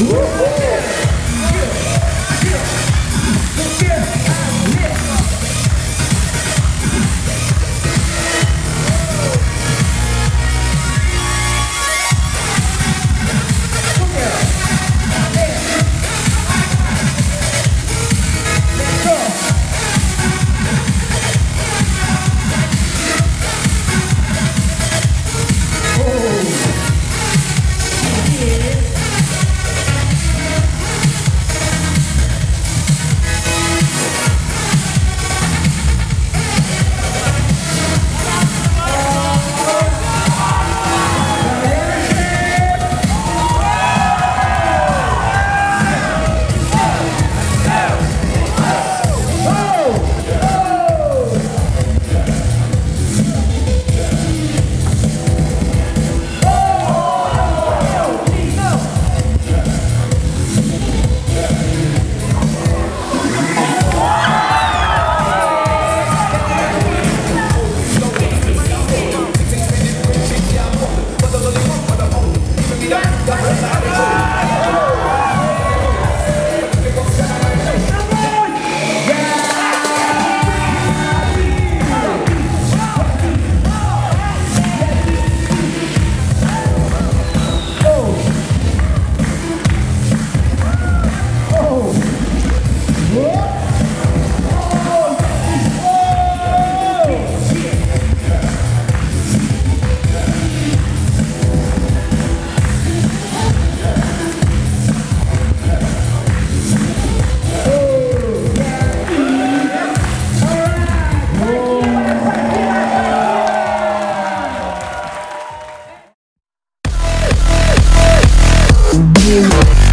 Woo-hoo! You